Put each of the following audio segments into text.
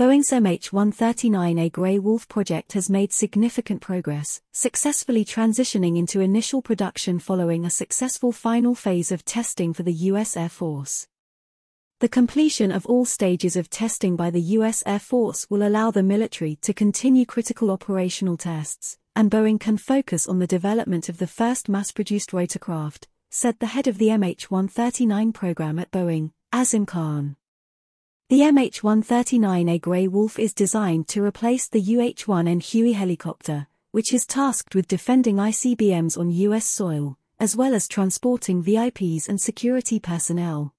Boeing's MH-139A Grey Wolf project has made significant progress, successfully transitioning into initial production following a successful final phase of testing for the U.S. Air Force. The completion of all stages of testing by the U.S. Air Force will allow the military to continue critical operational tests, and Boeing can focus on the development of the first mass-produced rotorcraft, said the head of the MH-139 program at Boeing, Azim Khan. The MH-139A Grey Wolf is designed to replace the UH-1N Huey helicopter, which is tasked with defending ICBMs on U.S. soil, as well as transporting VIPs and security personnel.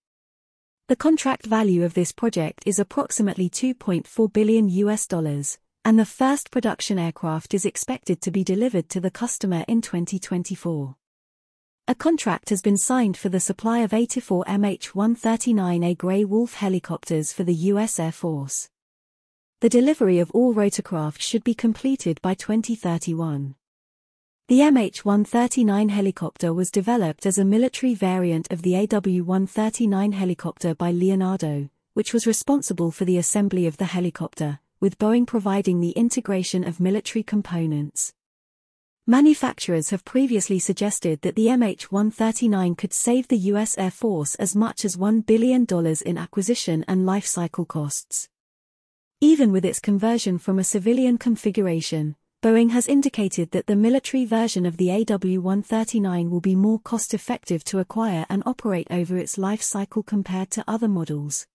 The contract value of this project is approximately 2.4 billion US dollars, and the first production aircraft is expected to be delivered to the customer in 2024. A contract has been signed for the supply of 84 MH-139A Grey Wolf helicopters for the U.S. Air Force. The delivery of all rotorcraft should be completed by 2031. The MH-139 helicopter was developed as a military variant of the AW-139 helicopter by Leonardo, which was responsible for the assembly of the helicopter, with Boeing providing the integration of military components. Manufacturers have previously suggested that the MH-139 could save the U.S. Air Force as much as $1 billion in acquisition and life cycle costs. Even with its conversion from a civilian configuration, Boeing has indicated that the military version of the AW-139 will be more cost-effective to acquire and operate over its life cycle compared to other models.